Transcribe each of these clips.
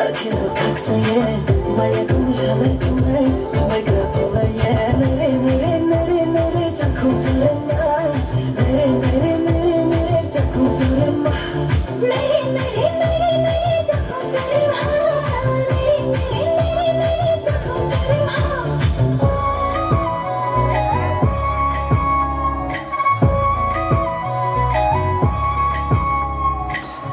I can't look back to you, my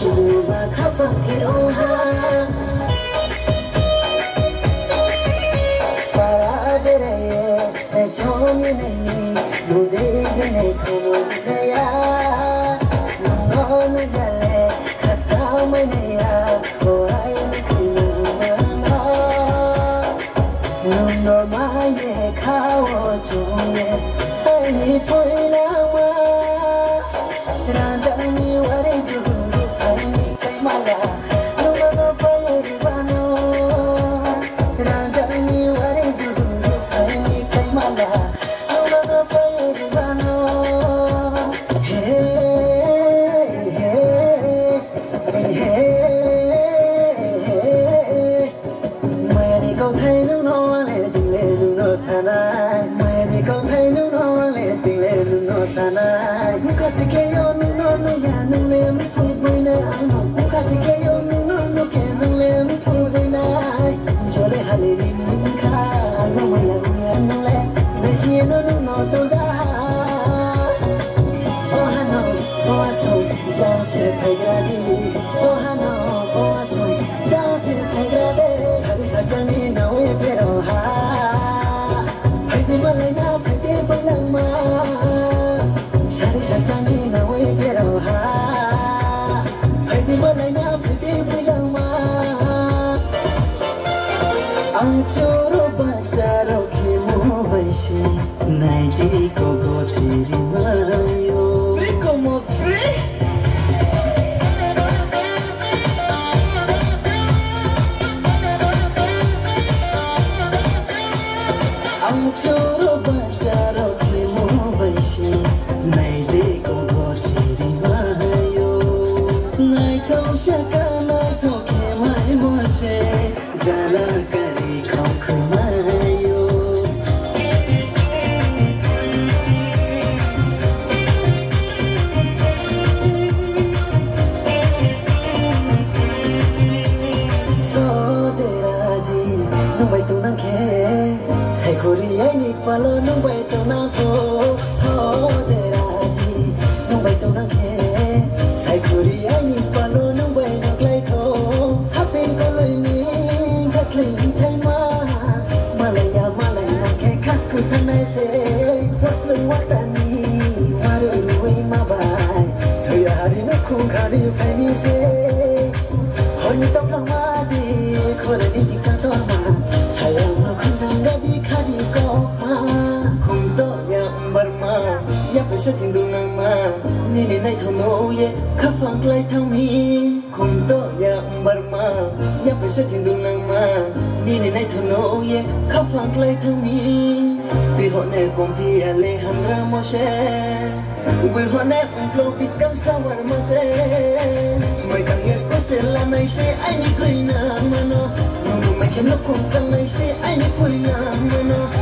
شلوبك هفكر أوها فراغ رأيه نجومي نهي مدير نهي كمون نياه ai cho lệ hà lệ đi nước kha nó mày là người nước lệ để chia nó nước nó tông ra Oh hano, oh aso, jao se pegadi. Oh hano, oh aso, আচর বাচার খেম বৈশে নাই দিক বধির মায়ো কম আচর বাচার খেম বৈশে নাই দিক বধির মায়ো নাই তো সকা nung bai tu nang khe sai khori ai ni palo nung bai tu nang ko so tera ji nung bai tu nang khe sai khori ai ni palo nung bai nang klai tho hapin ko loi ni ka klin thai ma malaya malaya nang khe khas ku thang nai se was lung wat ta ni maru wei ma bai thoya hari no khung khari phai ni se. Tóc lòng ma đi, khô lại ya phải sẽ thiên đường nàng mà Nên đến đây thô nô ye, Khắp phang lại thang mi Cùng to ya bar ma, ya phải sẽ thiên đường nàng mà Nên đến đây thô nô ye, Khắp phang lại thang mi Vì họ nè cùng bia lê hàm ra mô xe Vì họ nè cùng flow bis cam sao war ma se Smai càng nghe có sẽ là nai sẽ ai ni koi na mano Nung mày khen nó cùng sang nai sẽ ai ni cười nàng mà nó